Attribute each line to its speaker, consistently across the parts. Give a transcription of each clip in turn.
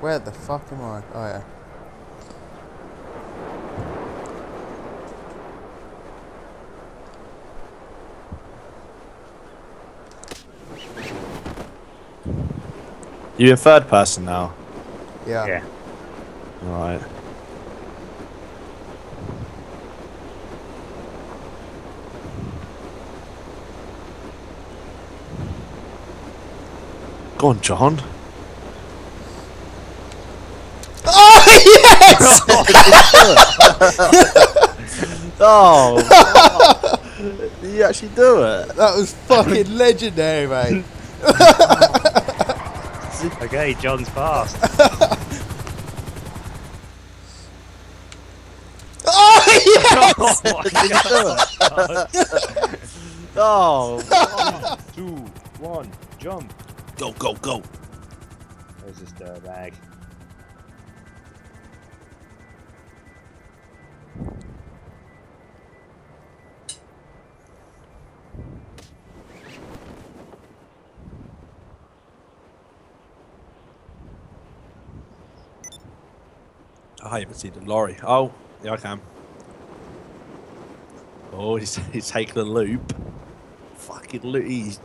Speaker 1: Where the fuck am I? Oh yeah.
Speaker 2: You're in third person now?
Speaker 1: Yeah.
Speaker 3: Yeah.
Speaker 2: Right. Go on, John.
Speaker 1: Oh yes!
Speaker 2: Oh! Did you actually do it?
Speaker 1: that was fucking legendary, mate.
Speaker 3: Okay, John's fast.
Speaker 1: Oh yes!
Speaker 3: oh my god.
Speaker 2: Oh!
Speaker 3: Two, jump.
Speaker 2: go, go, go!
Speaker 3: There's this dirt bag.
Speaker 2: I haven't seen the lorry. Oh, yeah, I can. Oh, he's, he's taking a loop. Fucking loop. He's,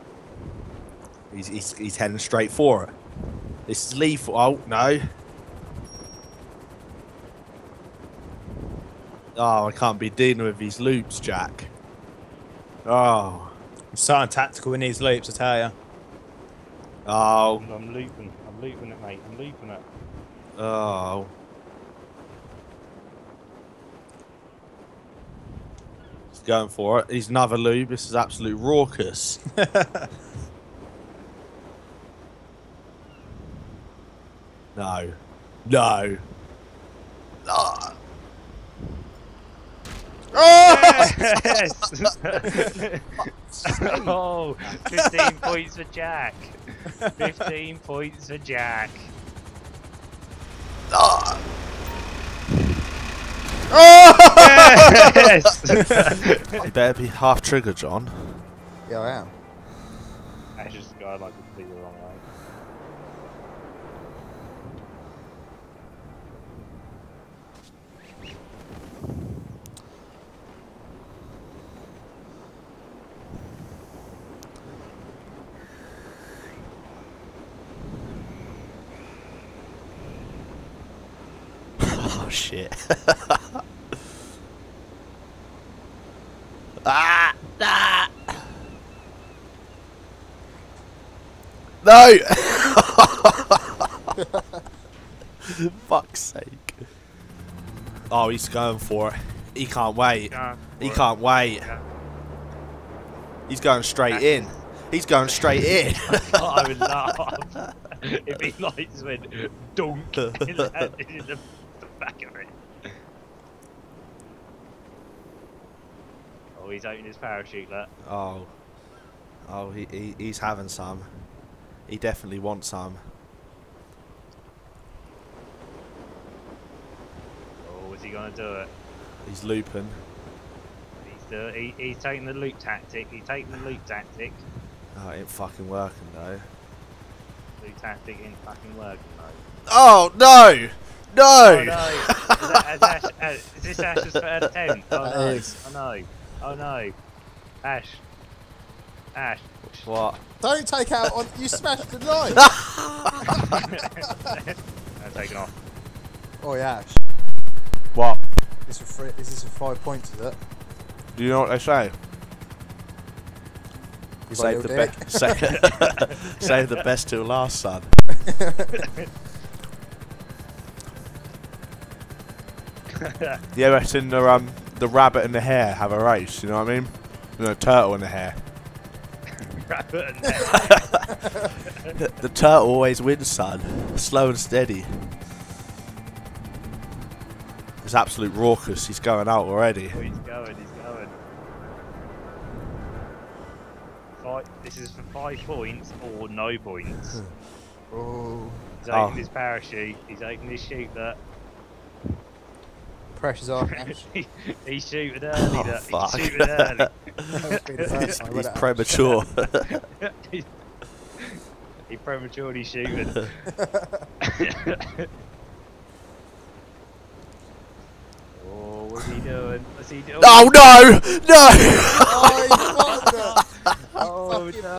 Speaker 2: he's, he's, he's heading straight for it. This is lethal. Oh, no. Oh, I can't be dealing with these loops, Jack. Oh.
Speaker 4: I'm starting tactical in these loops, I tell you.
Speaker 2: Oh.
Speaker 3: I'm, I'm looping. I'm looping it, mate. I'm looping it.
Speaker 2: Oh. Going for it. He's another loop. This is absolute raucous. no. No. Ah.
Speaker 3: Yes! oh, 15 points for Jack. 15 points for Jack.
Speaker 2: Ah.
Speaker 3: Yes!
Speaker 2: You better be half trigger, John.
Speaker 1: Yeah, I am.
Speaker 3: I just got like completely wrong way.
Speaker 2: Oh shit. No! Fuck's sake. Oh, he's going for it. He can't wait. He
Speaker 3: it.
Speaker 2: can't wait.
Speaker 3: Yeah.
Speaker 2: He's going straight in. He's going straight in.
Speaker 3: I would laugh if he lights went dunk and landed in the, the back of it. Oh, he's opening his parachute, look.
Speaker 2: Oh. Oh, he, he he's having some. He definitely wants some.
Speaker 3: Oh, is he gonna do it?
Speaker 2: He's looping.
Speaker 3: He's, do, he, he's taking the loop tactic. He's taking the loop tactic.
Speaker 2: Oh, it ain't fucking working though.
Speaker 3: Loop tactic ain't fucking working, though.
Speaker 2: Oh no! No!
Speaker 3: Oh no! Is, that, is, Ash, uh, is this Ash's third attempt? Oh no! Oh no! Oh no! Ash! Ash!
Speaker 2: What?
Speaker 1: Don't take out on. You smashed the line.
Speaker 3: I'm taking off.
Speaker 1: oh yeah.
Speaker 2: What?
Speaker 1: This for free. Is this a five points? Is it?
Speaker 2: Do you know what they say?
Speaker 1: You
Speaker 2: Save the,
Speaker 1: little
Speaker 2: be- save, save the best till last, son. Yeah, reckon the um the rabbit and the hare have a race. You know what I mean? You know, the turtle and the hare.
Speaker 3: Rabbit
Speaker 2: The, the turtle always wins, son. Slow and steady. It's absolute raucous. He's going out already.
Speaker 3: Oh, he's going, he's going. Five, this is for five points or no points.
Speaker 1: Oh,
Speaker 3: He's
Speaker 2: Oh.
Speaker 3: his parachute, he's opening his chute that
Speaker 1: pressure's off. Ash.
Speaker 3: he's shooting early
Speaker 2: Oh,
Speaker 3: that
Speaker 2: fuck.
Speaker 3: he's shooting early.
Speaker 1: That would be the first time,
Speaker 2: He's
Speaker 1: wouldn't it, Ash?
Speaker 2: premature.
Speaker 3: he's He prematurely shooting. oh, what's he doing? What's he doing?
Speaker 2: Oh no! No!
Speaker 1: Oh, he fucked.
Speaker 3: Oh, no.